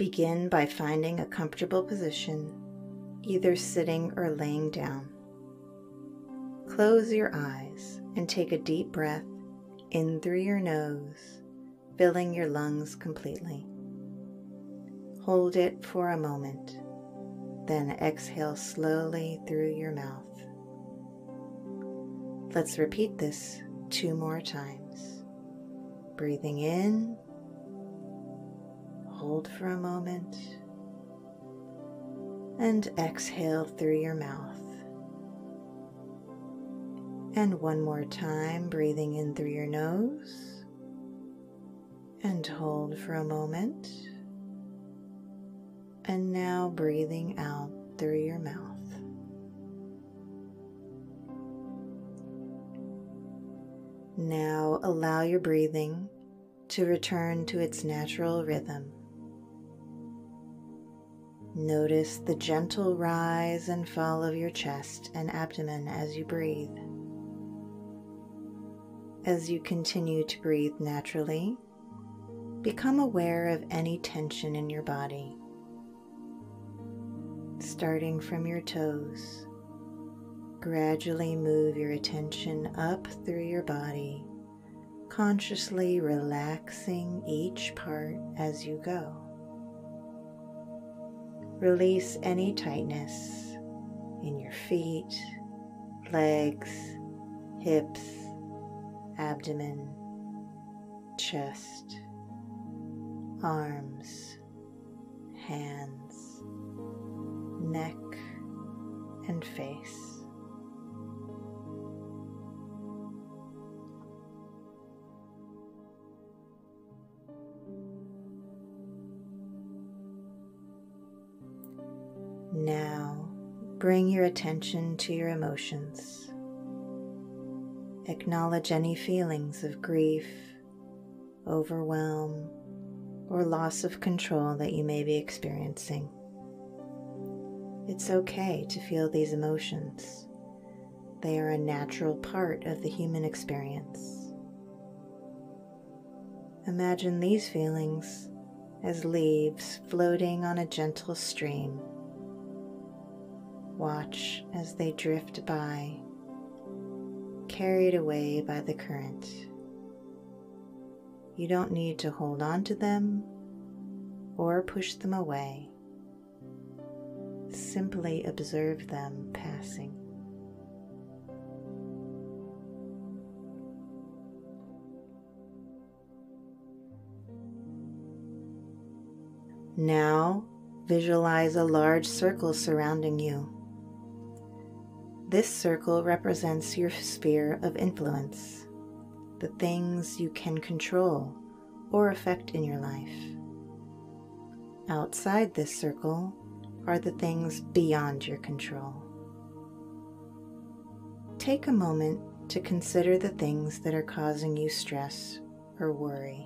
Begin by finding a comfortable position, either sitting or laying down. Close your eyes and take a deep breath in through your nose, filling your lungs completely. Hold it for a moment, then exhale slowly through your mouth. Let's repeat this two more times. Breathing in, hold for a moment, and exhale through your mouth. And one more time, breathing in through your nose, and hold for a moment. And now breathing out through your mouth. Now allow your breathing to return to its natural rhythm. Notice the gentle rise and fall of your chest and abdomen as you breathe. As you continue to breathe naturally, become aware of any tension in your body, starting from your toes Gradually move your attention up through your body, consciously relaxing each part as you go. Release any tightness in your feet, legs, hips, abdomen, chest, arms, hands, neck, and face. Now, bring your attention to your emotions. Acknowledge any feelings of grief, overwhelm, or loss of control that you may be experiencing. It's okay to feel these emotions. They are a natural part of the human experience. Imagine these feelings as leaves floating on a gentle stream Watch as they drift by, carried away by the current. You don't need to hold on to them or push them away. Simply observe them passing. Now visualize a large circle surrounding you. This circle represents your sphere of influence, the things you can control or affect in your life. Outside this circle are the things beyond your control. Take a moment to consider the things that are causing you stress or worry.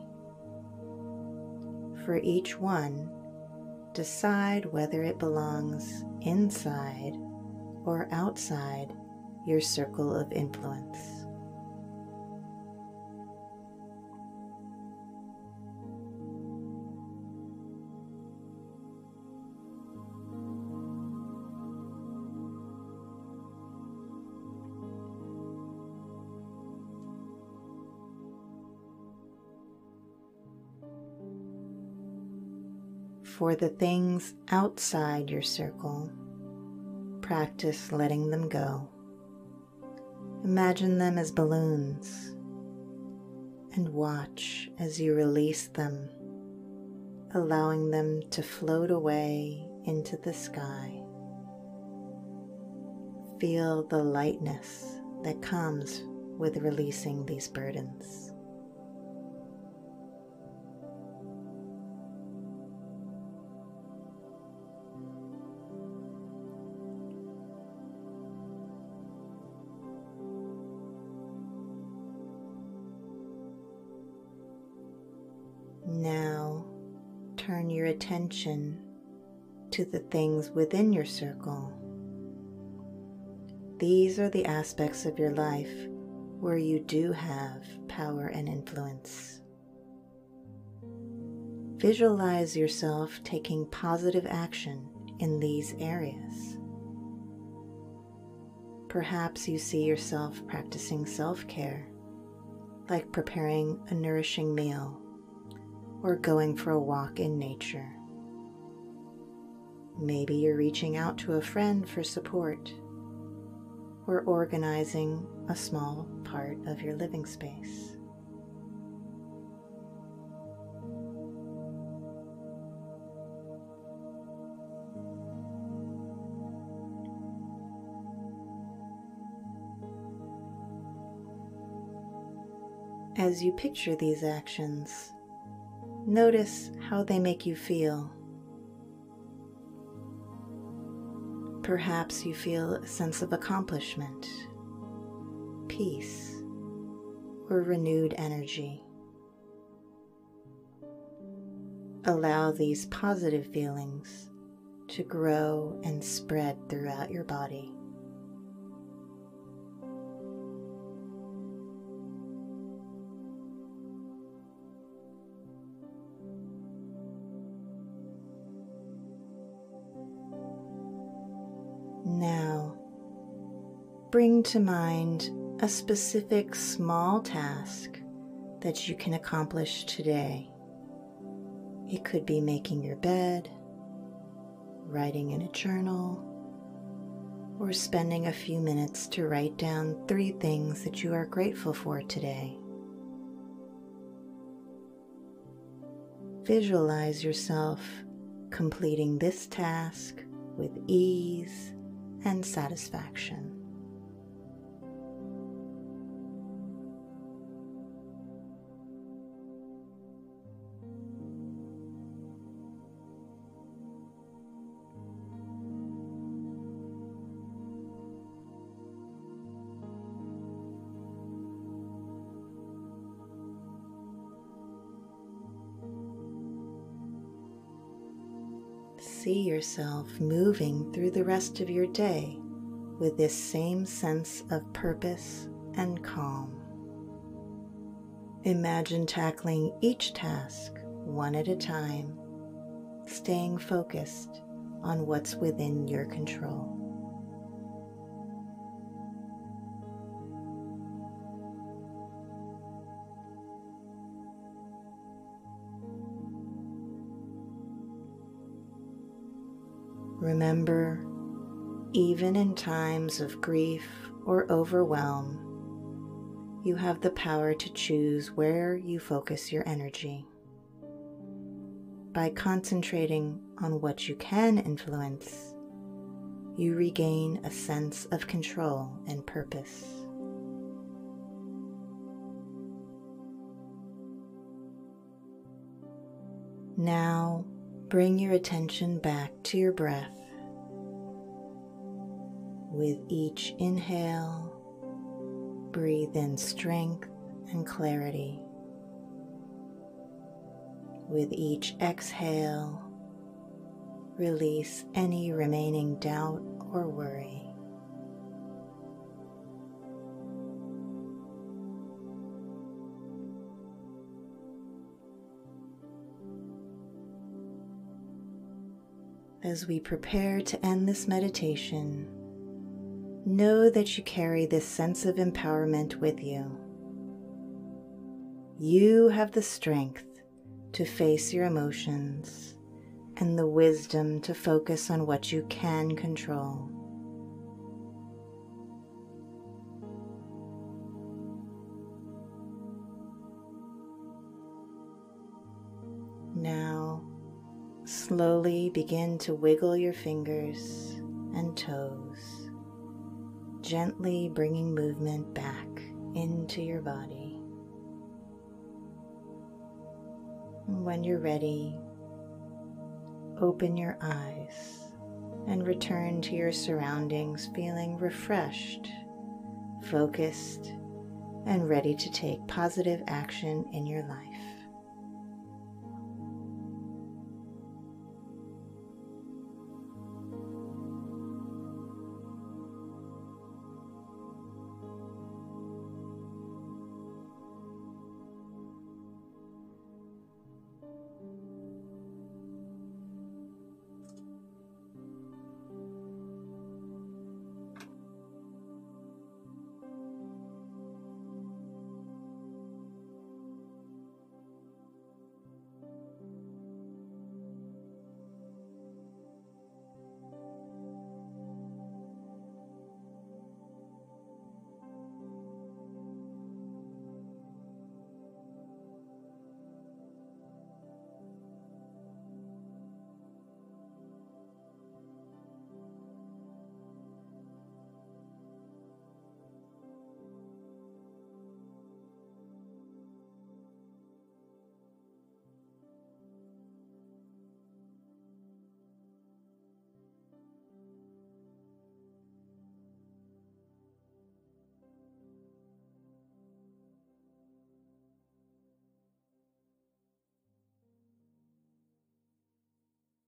For each one, decide whether it belongs inside or outside your circle of influence. For the things outside your circle, practice letting them go. Imagine them as balloons and watch as you release them, allowing them to float away into the sky. Feel the lightness that comes with releasing these burdens. Your attention to the things within your circle. These are the aspects of your life where you do have power and influence. visualize yourself taking positive action in these areas. Perhaps you see yourself practicing self care, like preparing a nourishing meal or going for a walk in nature. Maybe you're reaching out to a friend for support or organizing a small part of your living space. As you picture these actions, notice how they make you feel. Perhaps you feel a sense of accomplishment, peace, or renewed energy. Allow these positive feelings to grow and spread throughout your body. Bring to mind a specific small task that you can accomplish today. It could be making your bed, writing in a journal, or spending a few minutes to write down three things that you are grateful for today. Visualize yourself completing this task with ease and satisfaction. See yourself moving through the rest of your day with this same sense of purpose and calm. Imagine tackling each task one at a time, staying focused on what's within your control. Remember, even in times of grief or overwhelm, you have the power to choose where you focus your energy. By concentrating on what you can influence, you regain a sense of control and purpose. Now, bring your attention back to your breath. With each inhale, breathe in strength and clarity. With each exhale, release any remaining doubt or worry. As we prepare to end this meditation, know that you carry this sense of empowerment with you. You have the strength to face your emotions and the wisdom to focus on what you can control. Slowly begin to wiggle your fingers and toes, gently bringing movement back into your body. When you're ready, open your eyes and return to your surroundings feeling refreshed, focused, and ready to take positive action in your life.